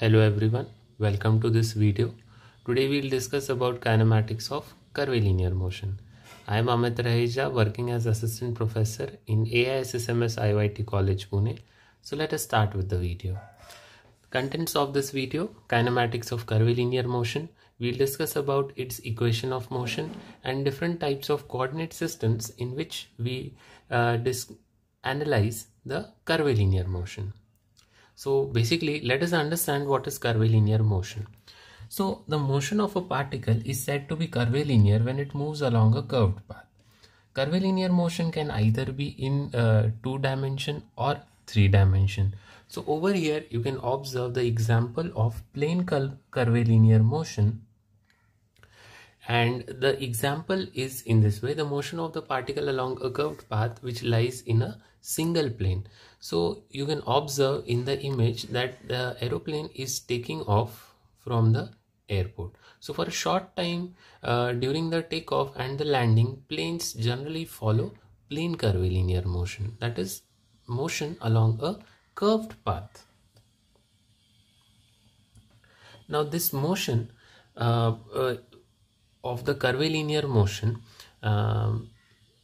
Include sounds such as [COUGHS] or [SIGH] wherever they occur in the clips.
Hello everyone, welcome to this video. Today we'll discuss about kinematics of curvilinear motion. I am Amit Raheja working as assistant professor in AISSMS IOIT College Pune. So let us start with the video. Contents of this video, kinematics of curvilinear motion. We'll discuss about its equation of motion and different types of coordinate systems in which we uh, analyze the curvilinear motion. So basically, let us understand what is curvilinear motion. So the motion of a particle is said to be curvilinear when it moves along a curved path. Curvilinear motion can either be in uh, two dimension or three dimension. So over here you can observe the example of plane curvilinear motion and the example is in this way the motion of the particle along a curved path which lies in a single plane so you can observe in the image that the aeroplane is taking off from the airport. So for a short time uh, during the takeoff and the landing planes generally follow plane curvilinear motion. That is motion along a curved path. Now this motion uh, uh, of the curvilinear motion um,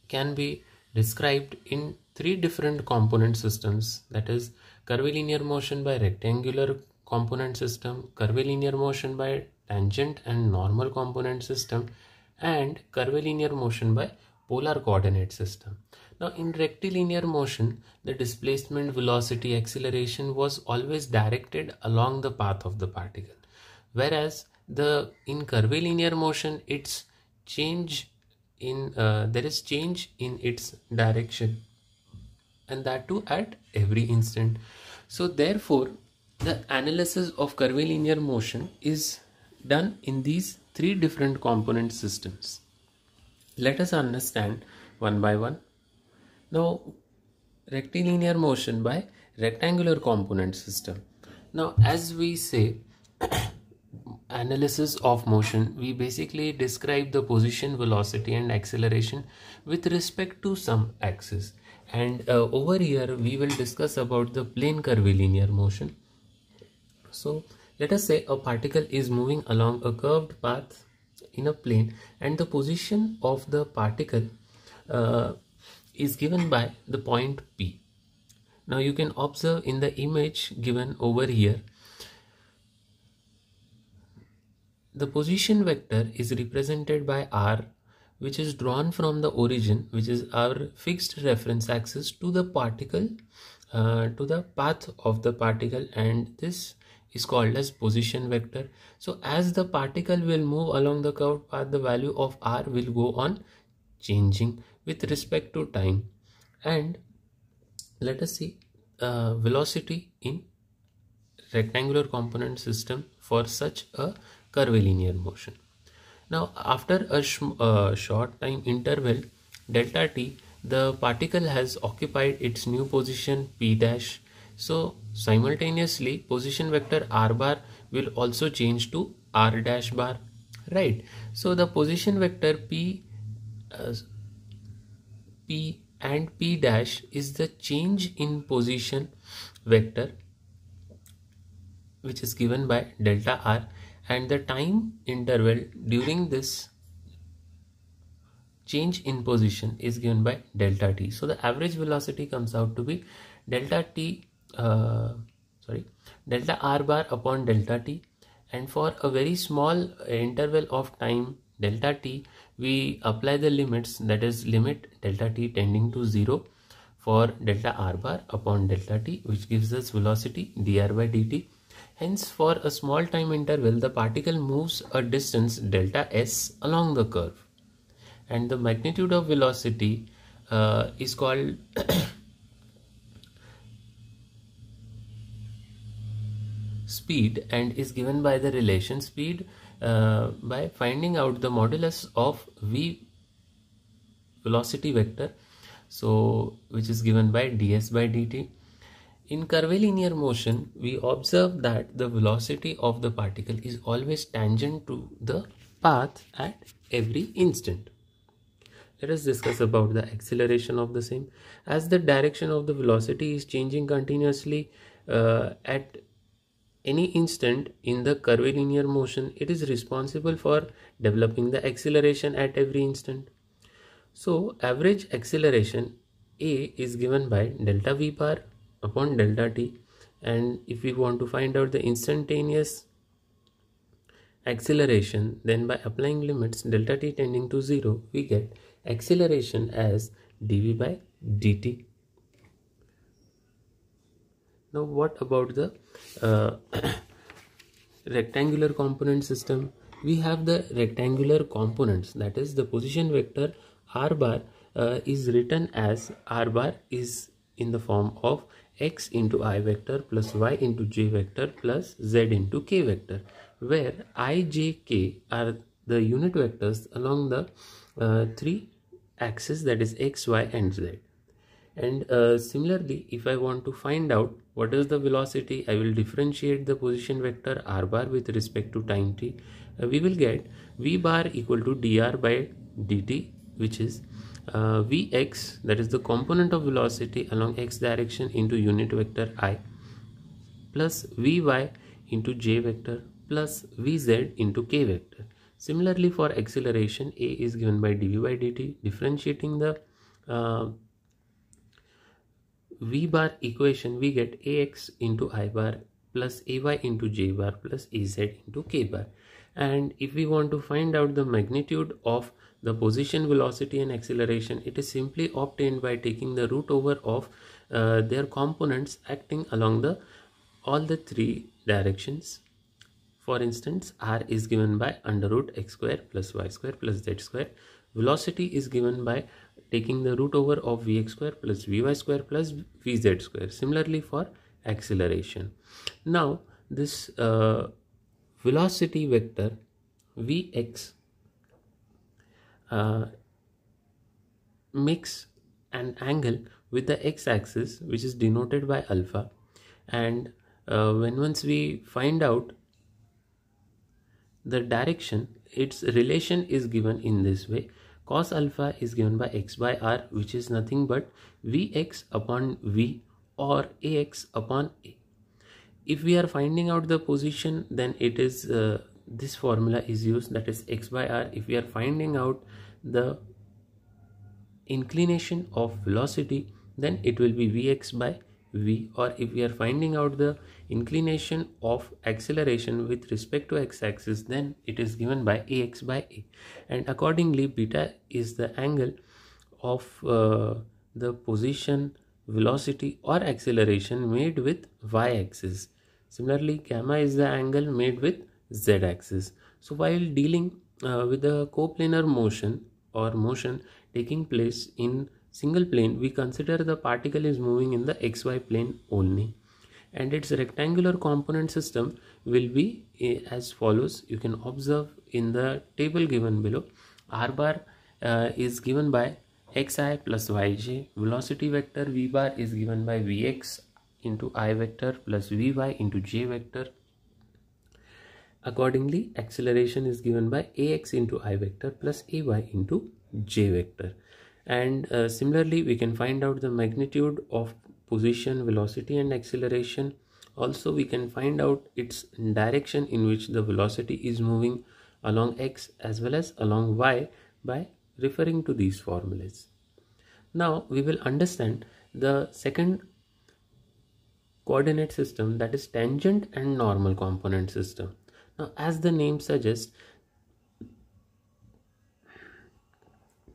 can be described in three different component systems that is curvilinear motion by rectangular component system curvilinear motion by tangent and normal component system and curvilinear motion by polar coordinate system. Now in rectilinear motion the displacement velocity acceleration was always directed along the path of the particle. Whereas the in curvilinear motion it's change in uh, there is change in its direction and that too at every instant. So therefore the analysis of curvilinear motion is done in these three different component systems. Let us understand one by one. Now rectilinear motion by rectangular component system. Now as we say [COUGHS] analysis of motion, we basically describe the position, velocity and acceleration with respect to some axis. And uh, over here, we will discuss about the plane curvilinear motion. So let us say a particle is moving along a curved path in a plane and the position of the particle uh, is given by the point P. Now you can observe in the image given over here The position vector is represented by r which is drawn from the origin which is our fixed reference axis to the particle uh, to the path of the particle. And this is called as position vector. So as the particle will move along the curved path the value of r will go on changing with respect to time. And let us see uh, velocity in rectangular component system for such a curvilinear motion. Now after a uh, short time interval delta t the particle has occupied its new position p dash. So simultaneously position vector r bar will also change to r dash bar right? So the position vector p uh, p and p dash is the change in position vector which is given by delta r and the time interval during this change in position is given by delta t. So the average velocity comes out to be delta t uh, sorry delta r bar upon delta t. And for a very small interval of time delta t we apply the limits that is limit delta t tending to 0 for delta r bar upon delta t which gives us velocity dr by dt Hence, for a small time interval, the particle moves a distance delta s along the curve. And the magnitude of velocity uh, is called [COUGHS] speed and is given by the relation speed uh, by finding out the modulus of v velocity vector so which is given by ds by dt in curvilinear motion, we observe that the velocity of the particle is always tangent to the path at every instant. Let us discuss about the acceleration of the same. As the direction of the velocity is changing continuously uh, at any instant in the curvilinear motion it is responsible for developing the acceleration at every instant so average acceleration a is given by delta v bar upon delta t. And if we want to find out the instantaneous acceleration then by applying limits delta t tending to 0 we get acceleration as dv by dt. Now what about the uh, [COUGHS] rectangular component system? We have the rectangular components. That is the position vector r bar uh, is written as r bar is in the form of x into i vector plus y into j vector plus z into k vector where i j k are the unit vectors along the uh, three axes that is x y and z. And uh, similarly if I want to find out what is the velocity I will differentiate the position vector r bar with respect to time t. Uh, we will get v bar equal to dr by dt which is uh, vx that is the component of velocity along x direction into unit vector i plus vy into j vector plus vz into k vector. Similarly for acceleration a is given by dv by dt differentiating the uh, v bar equation we get ax into i bar plus ay into j bar plus az into k bar. And if we want to find out the magnitude of the position velocity and acceleration. It is simply obtained by taking the root over of uh, their components acting along the all the three directions. For instance r is given by under root x square plus y square plus z square. Velocity is given by taking the root over of vx square plus vy square plus vz square. Similarly for acceleration. Now this uh, velocity vector vx uh, an angle with the x-axis which is denoted by alpha. And uh, when once we find out the direction its relation is given in this way. Cos alpha is given by x by r which is nothing but vx upon v or ax upon a. If we are finding out the position then it is uh, this formula is used that is x by r. If we are finding out the inclination of velocity then it will be vx by v. Or if we are finding out the inclination of acceleration with respect to x-axis then it is given by ax by a. And accordingly beta is the angle of uh, the position velocity or acceleration made with y-axis. Similarly gamma is the angle made with z-axis. So while dealing uh, with the coplanar motion or motion taking place in single plane we consider the particle is moving in the xy plane only. And its rectangular component system will be eh, as follows. You can observe in the table given below. R bar uh, is given by xi plus yj. Velocity vector v bar is given by vx into i vector plus vy into j vector accordingly acceleration is given by ax into i vector plus ay into j vector. And uh, similarly we can find out the magnitude of position velocity and acceleration. Also we can find out its direction in which the velocity is moving along x as well as along y by referring to these formulas. Now we will understand the second coordinate system that is tangent and normal component system now as the name suggests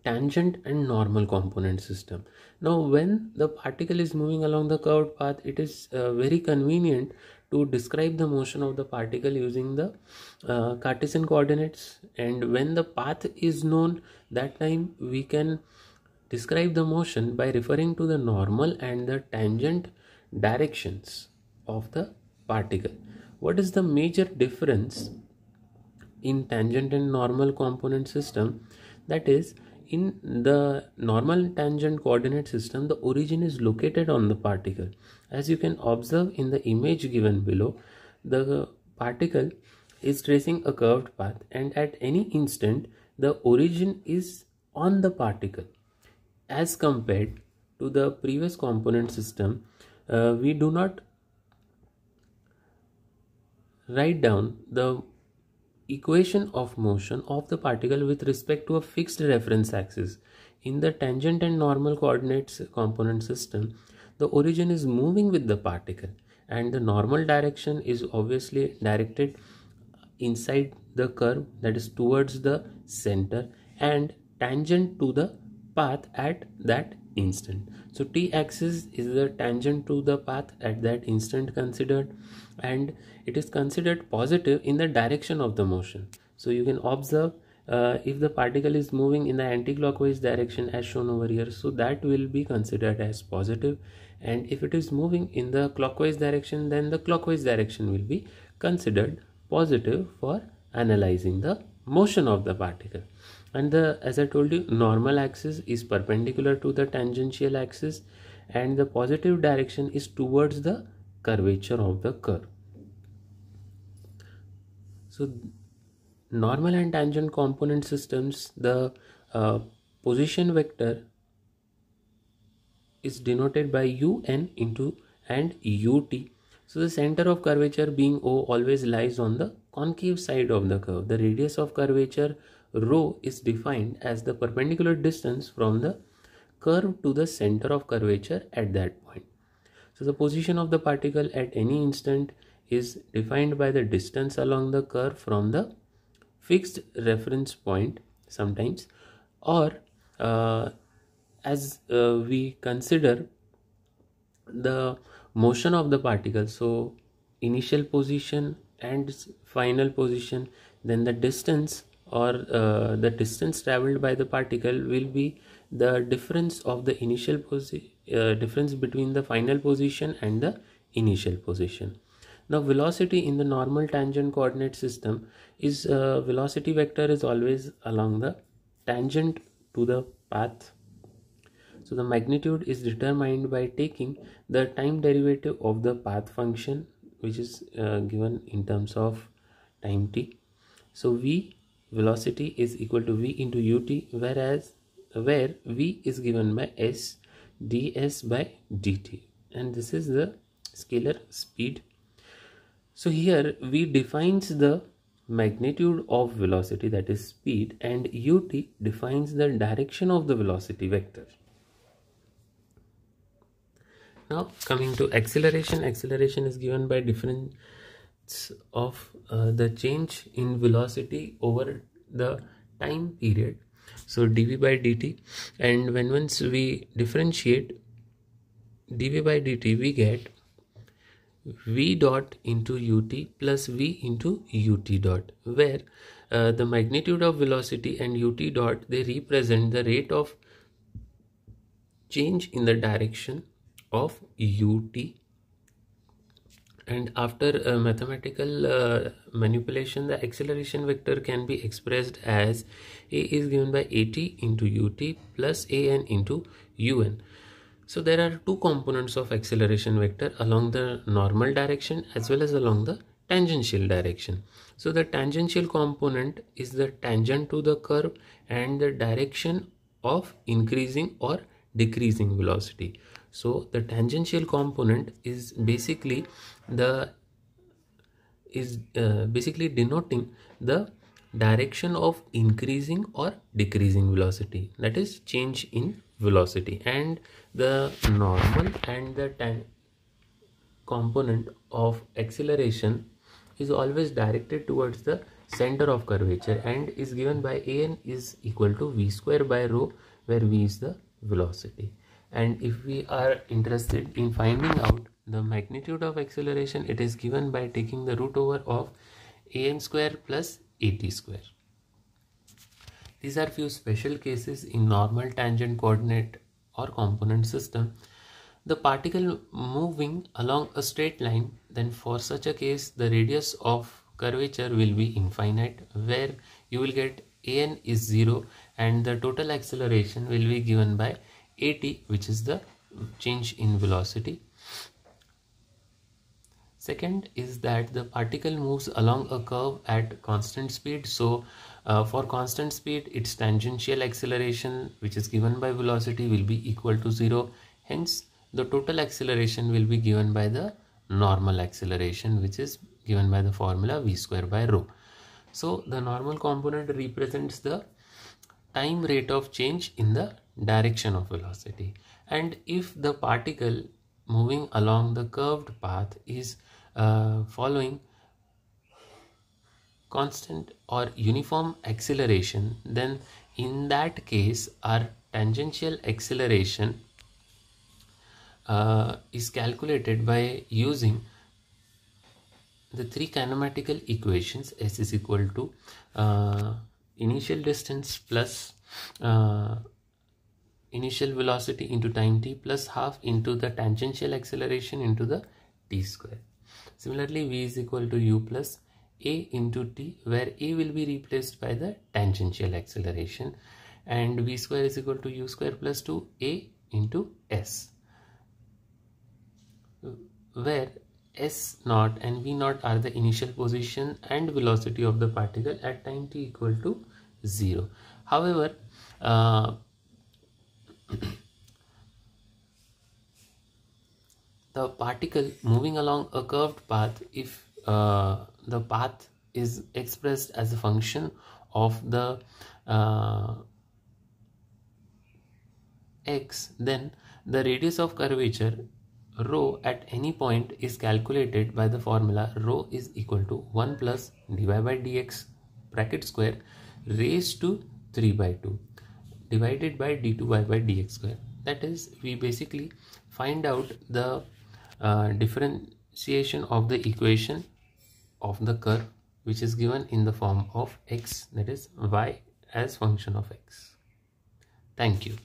tangent and normal component system. Now when the particle is moving along the curved path it is uh, very convenient to describe the motion of the particle using the uh, Cartesian coordinates. And when the path is known that time we can describe the motion by referring to the normal and the tangent directions of the particle what is the major difference in tangent and normal component system? That is in the normal tangent coordinate system the origin is located on the particle. As you can observe in the image given below the particle is tracing a curved path and at any instant the origin is on the particle. As compared to the previous component system uh, we do not write down the equation of motion of the particle with respect to a fixed reference axis. In the tangent and normal coordinates component system, the origin is moving with the particle and the normal direction is obviously directed inside the curve that is towards the center and tangent to the path at that instant. So t-axis is the tangent to the path at that instant considered and it is considered positive in the direction of the motion. So you can observe uh, if the particle is moving in the anti-clockwise direction as shown over here so that will be considered as positive. And if it is moving in the clockwise direction then the clockwise direction will be considered positive for analyzing the motion of the particle and the as I told you normal axis is perpendicular to the tangential axis and the positive direction is towards the curvature of the curve. So normal and tangent component systems the uh, position vector is denoted by un into and ut so the center of curvature being o always lies on the concave side of the curve the radius of curvature rho is defined as the perpendicular distance from the curve to the center of curvature at that point. So the position of the particle at any instant is defined by the distance along the curve from the fixed reference point sometimes or uh, as uh, we consider the motion of the particle so initial position and final position then the distance or uh, the distance traveled by the particle will be the difference of the initial position uh, difference between the final position and the initial position. Now velocity in the normal tangent coordinate system is uh, velocity vector is always along the tangent to the path. So the magnitude is determined by taking the time derivative of the path function which is uh, given in terms of time t. So v velocity is equal to v into ut whereas where v is given by s ds by dt. And this is the scalar speed. So here v defines the magnitude of velocity that is speed and ut defines the direction of the velocity vector. Now coming to acceleration. Acceleration is given by different of uh, the change in velocity over the time period. So dv by dt and when once we differentiate dv by dt we get v dot into ut plus v into ut dot where uh, the magnitude of velocity and ut dot they represent the rate of change in the direction of ut and after uh, mathematical uh, manipulation the acceleration vector can be expressed as a is given by at into ut plus an into un so there are two components of acceleration vector along the normal direction as well as along the tangential direction. So the tangential component is the tangent to the curve and the direction of increasing or decreasing velocity so the tangential component is basically the is uh, basically denoting the direction of increasing or decreasing velocity. That is change in velocity. And the normal and the tan component of acceleration is always directed towards the center of curvature and is given by an is equal to v square by rho where v is the velocity and if we are interested in finding out the magnitude of acceleration it is given by taking the root over of an square plus at square. These are few special cases in normal tangent coordinate or component system. The particle moving along a straight line then for such a case the radius of curvature will be infinite where you will get an is 0 and the total acceleration will be given by at which is the change in velocity. Second is that the particle moves along a curve at constant speed. So uh, for constant speed its tangential acceleration which is given by velocity will be equal to zero. Hence the total acceleration will be given by the normal acceleration which is given by the formula v square by rho. So the normal component represents the time rate of change in the direction of velocity. And if the particle moving along the curved path is uh, following constant or uniform acceleration then in that case our tangential acceleration uh, is calculated by using the three kinematical equations s is equal to uh, initial distance plus uh, initial velocity into time t plus half into the tangential acceleration into the t square. Similarly, v is equal to u plus a into t where a will be replaced by the tangential acceleration and v square is equal to u square plus 2a into s where s naught and v naught are the initial position and velocity of the particle at time t equal to 0 however uh, the particle moving along a curved path if uh, the path is expressed as a function of the uh, x then the radius of curvature rho at any point is calculated by the formula rho is equal to 1 plus dy by dx bracket square raised to 3 by 2 divided by d2y by dx square. That is we basically find out the uh, differentiation of the equation of the curve which is given in the form of x that is y as function of x. Thank you